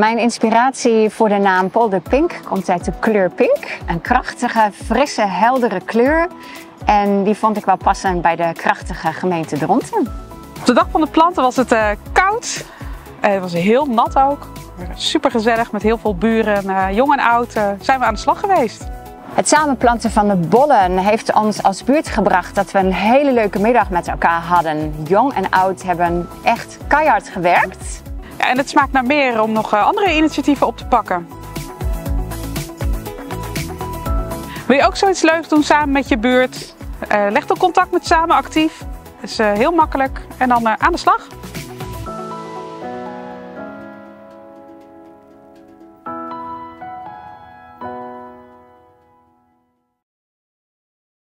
Mijn inspiratie voor de naam Polder Pink komt uit de kleur pink. Een krachtige, frisse, heldere kleur. En die vond ik wel passend bij de krachtige gemeente Dronten. Op de dag van de planten was het uh, koud. Uh, het was heel nat ook. Super gezellig met heel veel buren, uh, jong en oud, zijn we aan de slag geweest. Het samenplanten van de bollen heeft ons als buurt gebracht dat we een hele leuke middag met elkaar hadden. Jong en oud hebben echt keihard gewerkt. Ja, en het smaakt naar meer om nog andere initiatieven op te pakken. Wil je ook zoiets leuks doen samen met je buurt? Uh, leg dan contact met Samen Actief. Dat is uh, heel makkelijk. En dan aan de slag.